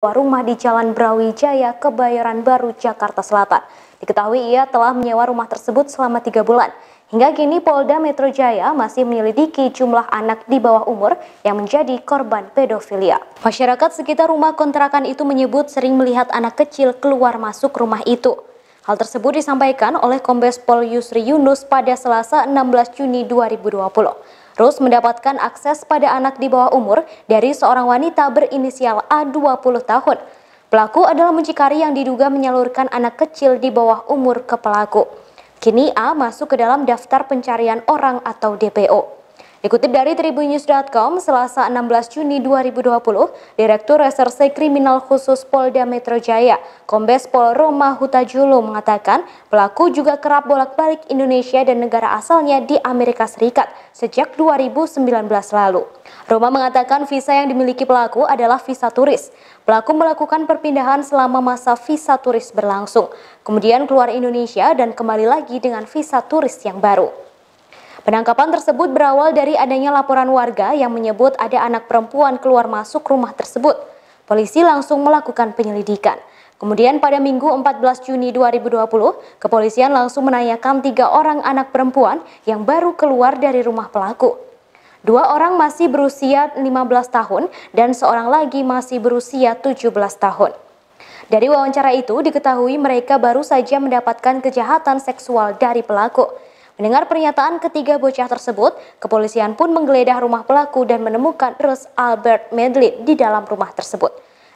sebuah rumah di Jalan Brawijaya, Kebayoran Baru, Jakarta Selatan. Diketahui ia telah menyewa rumah tersebut selama tiga bulan. Hingga kini Polda Metro Jaya masih menyelidiki jumlah anak di bawah umur yang menjadi korban pedofilia. Masyarakat sekitar rumah kontrakan itu menyebut sering melihat anak kecil keluar masuk rumah itu. Hal tersebut disampaikan oleh Kombes Pol Yusri Yunus pada Selasa 16 Juni 2020. Rus mendapatkan akses pada anak di bawah umur dari seorang wanita berinisial A 20 tahun. Pelaku adalah muncikari yang diduga menyalurkan anak kecil di bawah umur ke pelaku. Kini A masuk ke dalam daftar pencarian orang atau DPO. Dikutip dari tribunnews.com, Selasa 16 Juni 2020, Direktur Reserse Kriminal Khusus Polda Metro Jaya, Kombes Pol Roma Hutajulu mengatakan pelaku juga kerap bolak-balik Indonesia dan negara asalnya di Amerika Serikat sejak 2019 lalu. Roma mengatakan visa yang dimiliki pelaku adalah visa turis. Pelaku melakukan perpindahan selama masa visa turis berlangsung, kemudian keluar Indonesia dan kembali lagi dengan visa turis yang baru. Penangkapan tersebut berawal dari adanya laporan warga yang menyebut ada anak perempuan keluar masuk rumah tersebut. Polisi langsung melakukan penyelidikan. Kemudian pada Minggu 14 Juni 2020, kepolisian langsung menanyakan tiga orang anak perempuan yang baru keluar dari rumah pelaku. Dua orang masih berusia 15 tahun dan seorang lagi masih berusia 17 tahun. Dari wawancara itu diketahui mereka baru saja mendapatkan kejahatan seksual dari pelaku. Mendengar pernyataan ketiga bocah tersebut, kepolisian pun menggeledah rumah pelaku dan menemukan Rus Albert Medlin di dalam rumah tersebut.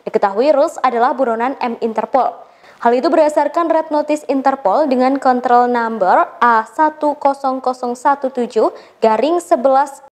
Diketahui Rus adalah buronan M Interpol. Hal itu berdasarkan red notice Interpol dengan kontrol number A10017 garing 11